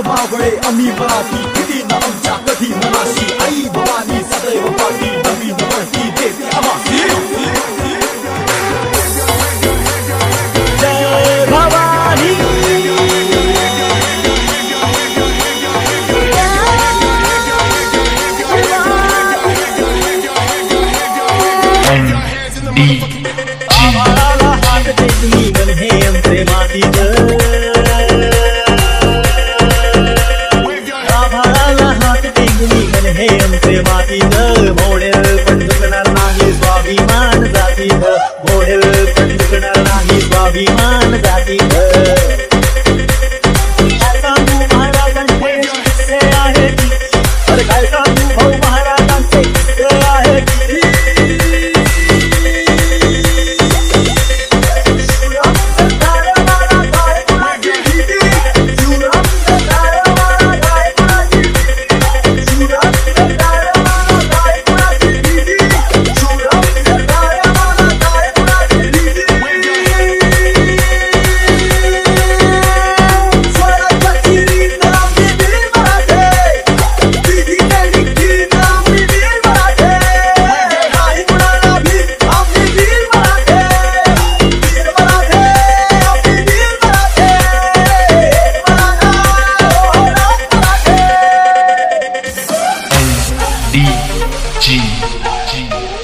आम्ही मराठी किती ना आमच्या कधी मनाशी आई भवानी, सदैव पाठी नवीन माहिती देते आम्हासी जय भवानी। आम्हाला हे आमचे मातीत G. G.